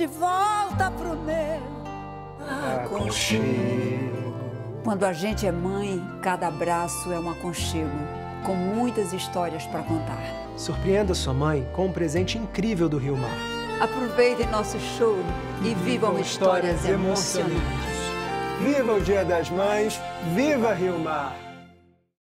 de volta pro meu Aconchego. Quando a gente é mãe, cada abraço é um aconchego, com muitas histórias para contar. Surpreenda sua mãe com um presente incrível do Rio Mar. Aproveitem nosso show e vivam histórias emocionantes. Viva o Dia das Mães, viva Rio Mar!